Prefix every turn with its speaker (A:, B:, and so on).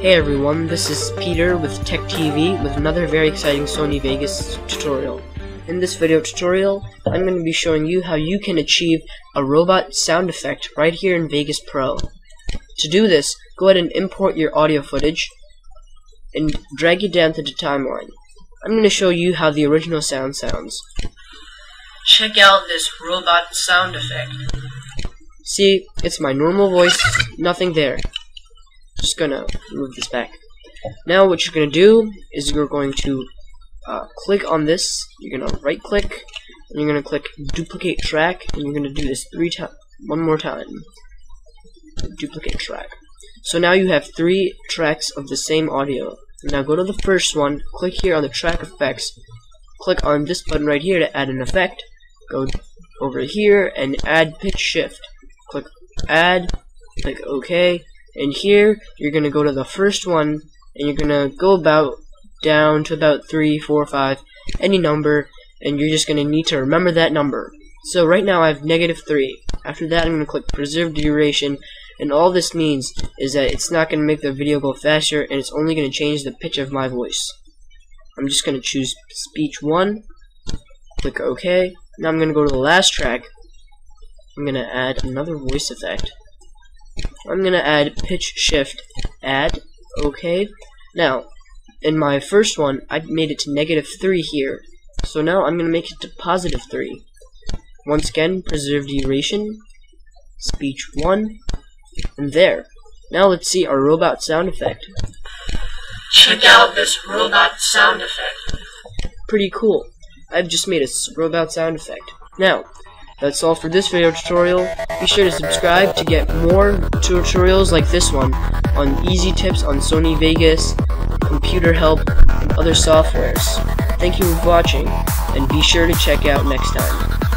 A: Hey everyone, this is Peter with Tech TV with another very exciting Sony Vegas tutorial. In this video tutorial, I'm going to be showing you how you can achieve a robot sound effect right here in Vegas Pro. To do this, go ahead and import your audio footage and drag it down to the timeline. I'm going to show you how the original sound sounds. Check out this robot sound effect. See, it's my normal voice, nothing there. Just gonna move this back. Now what you're gonna do is you're going to uh, click on this, you're gonna right click, and you're gonna click duplicate track, and you're gonna do this three times, one more time. Duplicate track. So now you have three tracks of the same audio. Now go to the first one, click here on the track effects, click on this button right here to add an effect, go over here and add pitch shift click add, click OK, and here you're gonna go to the first one and you're gonna go about down to about three, four, five, any number, and you're just gonna need to remember that number. So right now I have negative 3. After that I'm going to click preserve duration and all this means is that it's not going to make the video go faster and it's only going to change the pitch of my voice. I'm just going to choose speech 1, click OK. Now I'm going to go to the last track I'm gonna add another voice effect. I'm gonna add pitch shift add okay? Now in my first one I made it to negative 3 here. So now I'm gonna make it to positive 3 once again preserve duration speech 1 and there. Now let's see our robot sound effect.
B: Check out this robot sound effect.
A: Pretty cool. I've just made a robot sound effect. Now that's all for this video tutorial. Be sure to subscribe to get more tutorials like this one on easy tips on Sony Vegas, computer help, and other softwares. Thank you for watching, and be sure to check out next time.